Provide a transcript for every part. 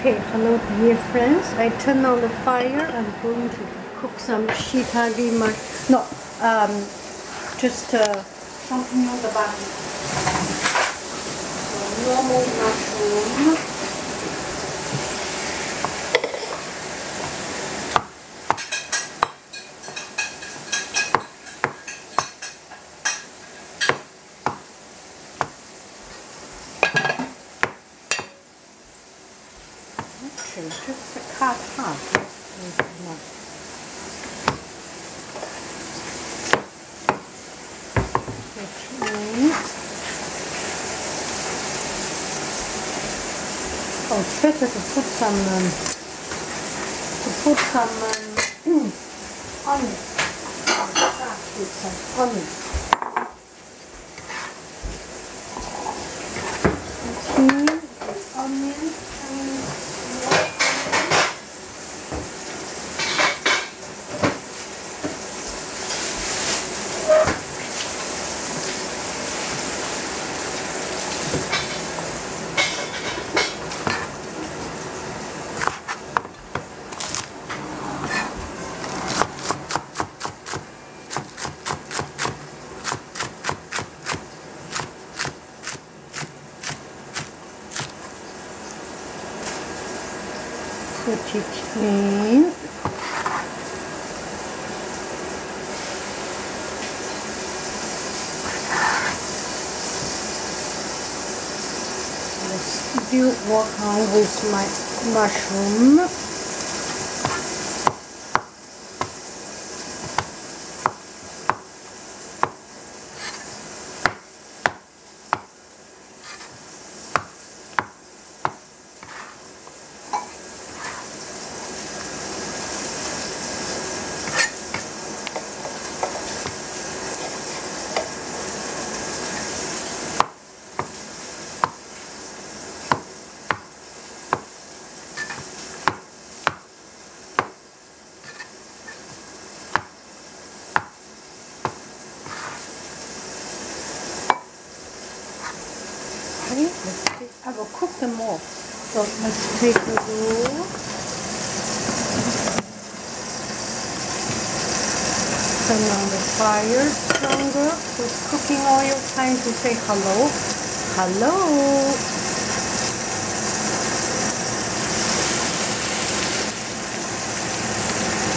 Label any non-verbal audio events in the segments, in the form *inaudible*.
Okay, hello dear friends. I turn on the fire. I'm going to cook some shiitake mush. No, um, just uh, something on the bottom. So normal mushroom. Actually, just a cut half. Which means Oh, it's better to put some um, to put some um, onion. Start with some onion. Let's do work on with my mushroom. I will cook them all. So let's take a roll. Turn on the fire stronger with cooking oil. Time to say hello. Hello.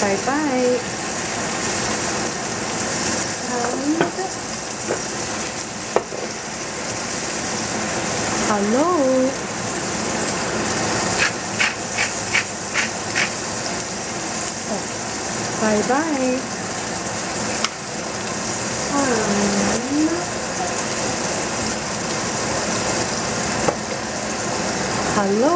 Bye bye. Hello. Oh, bye bye. Hello.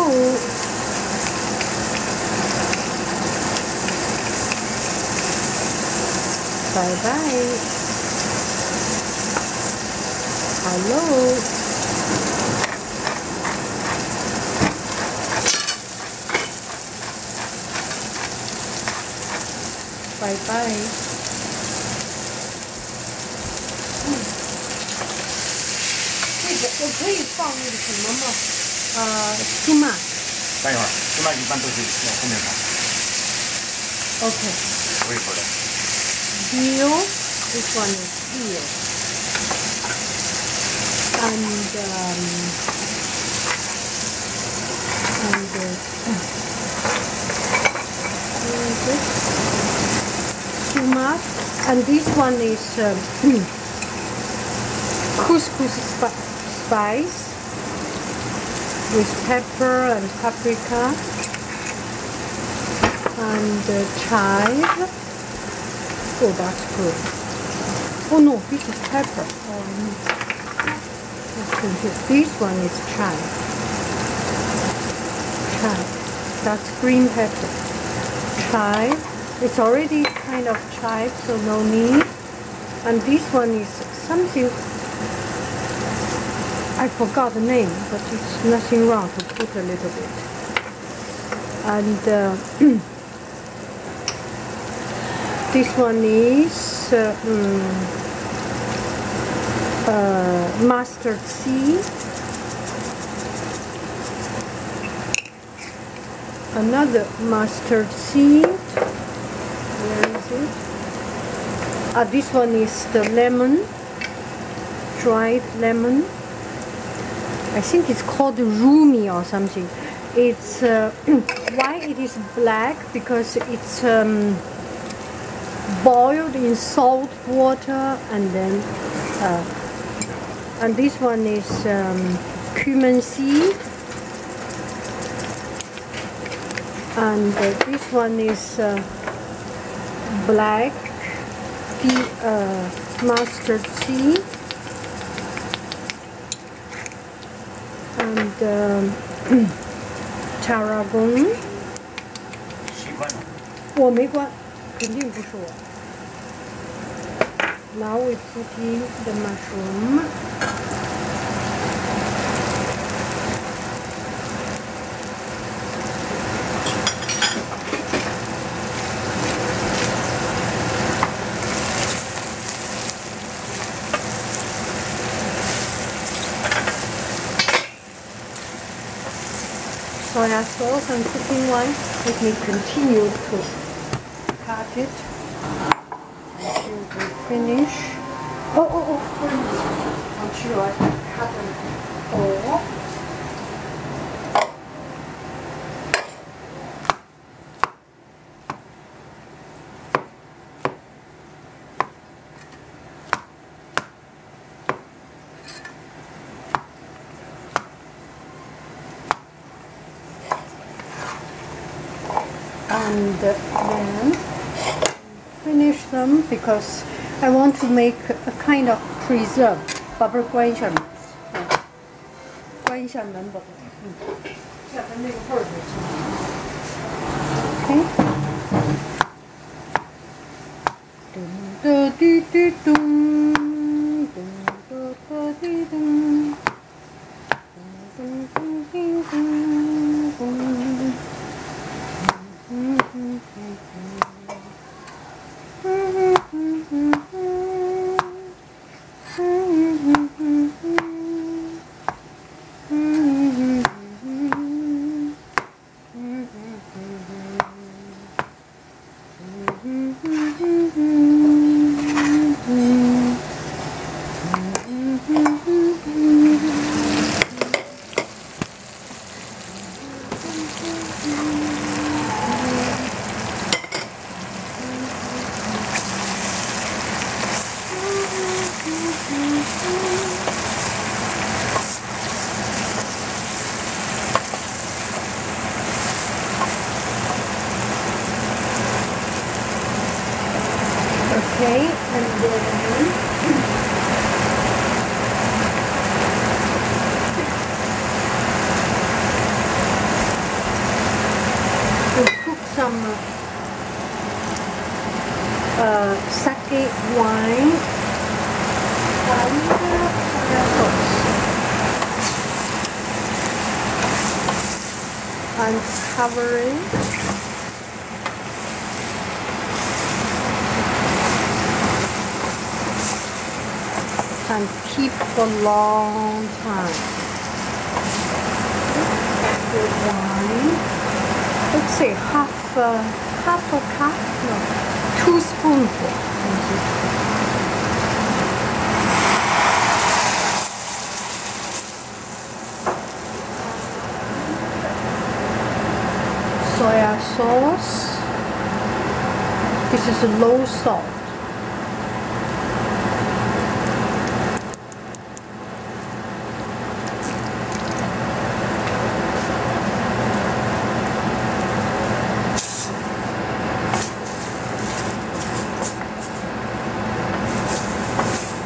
Bye bye. Hello. Bye bye.这个我可以放那个什么吗？呃，芝麻。待一会儿，芝麻一般都是往后面放， Okay. 不会说的。 Veal. This one is veal. And um, and uh, what is And this one is um, *clears throat* couscous spi- spice with pepper and paprika and uh, chive. Oh, that's good. Oh no, this is pepper. Confused. This one is chive. Chive. That's green pepper. Chive. It's already kind of chive, so no need. And this one is something I forgot the name, but it's nothing wrong to put a little bit. And uh, *clears throat* this one is uh, mm, uh, mustard seed. another mustard seed. It? Ah, this one is the lemon, dried lemon. I think it's called rumi or something. It's uh, *clears throat* why it is black because it's um, boiled in salt water and then uh, and this one is um, cumin seed and uh, this one is uh, black tea, uh, mustard seed and um, *clears throat* tarragon 习惯了。我没关，肯定不是我。Now we put in the mushroom. Soya I'm cooking one, Let me continue to cut it until we finish. Oh, oh, oh. I'm sure I cut them all. and then finish them because I want to make a kind of preserve. Bubble guanxiang guanxiang bubble. Okay. Dun, dun, dun, dun, dun. Okay, and then to cook some uh, sake wine and sauce. And cover it. and keep for a long time. The wine, let's say half a, half a cup, no, two spoonful. Soya sauce. This is a low salt.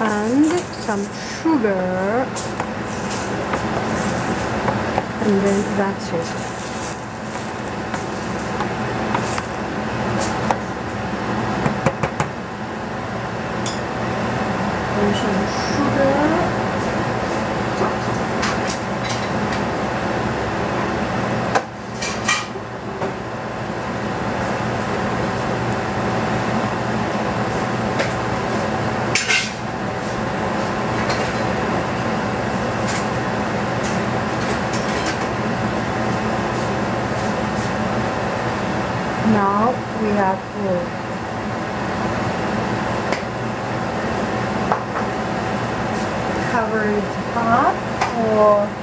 and some sugar and then that's it have top cover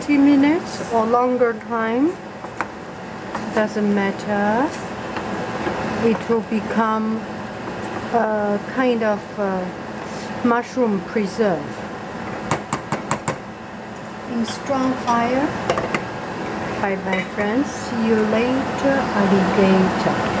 20 minutes or longer time. Doesn't matter. It will become a kind of a mushroom preserve. In strong fire bye bye friends. See you later. Alligator